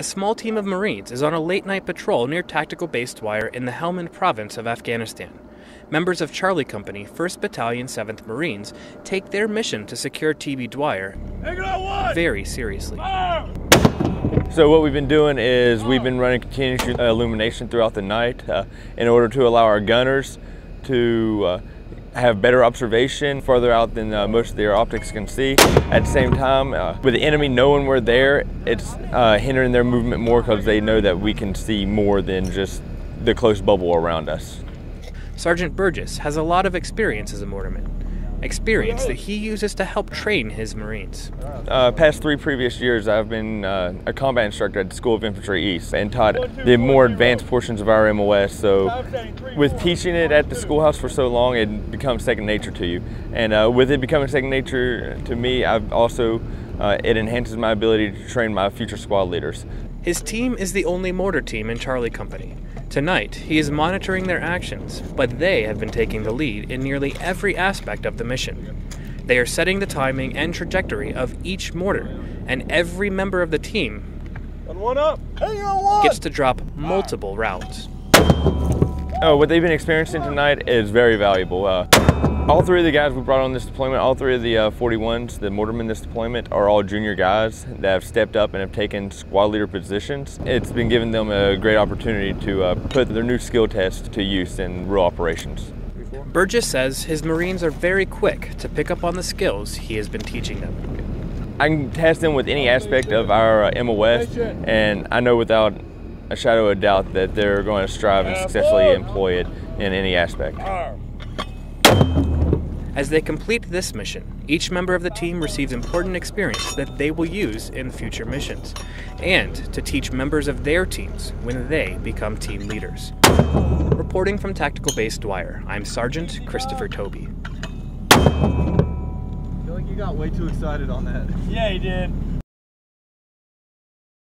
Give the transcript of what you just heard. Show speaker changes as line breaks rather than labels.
A small team of Marines is on a late night patrol near Tactical Base Dwyer in the Helmand province of Afghanistan. Members of Charlie Company, 1st Battalion, 7th Marines, take their mission to secure TB Dwyer very seriously.
So what we've been doing is we've been running continuous illumination throughout the night uh, in order to allow our gunners to uh, have better observation further out than uh, most of their optics can see. At the same time, uh, with the enemy knowing we're there, it's uh, hindering their movement more because they know that we can see more than just the close bubble around us.
Sergeant Burgess has a lot of experience as a mortarman, experience that he uses to help train his Marines.
Uh, past three previous years, I've been uh, a combat instructor at the School of Infantry East and taught the more advanced portions of our MOS. So, with teaching it at the schoolhouse for so long, it becomes second nature to you. And uh, with it becoming second nature to me, I've also uh, it enhances my ability to train my future squad leaders.
His team is the only mortar team in Charlie Company. Tonight, he is monitoring their actions, but they have been taking the lead in nearly every aspect of the mission. They are setting the timing and trajectory of each mortar, and every member of the team one up. gets to drop multiple rounds.
Oh, what they've been experiencing tonight is very valuable. Uh, all three of the guys we brought on this deployment, all three of the uh, 41s, the mortarmen this deployment, are all junior guys that have stepped up and have taken squad leader positions. It's been giving them a great opportunity to uh, put their new skill test to use in real operations.
Burgess says his Marines are very quick to pick up on the skills he has been teaching them.
I can test them with any aspect of our uh, MOS, and I know without a shadow of doubt that they're going to strive and successfully employ it in any aspect.
As they complete this mission, each member of the team receives important experience that they will use in future missions, and to teach members of their teams when they become team leaders. Reporting from Tactical Base Dwyer, I'm Sergeant Christopher Toby.
I feel like you got way too excited on that.
Yeah, he did.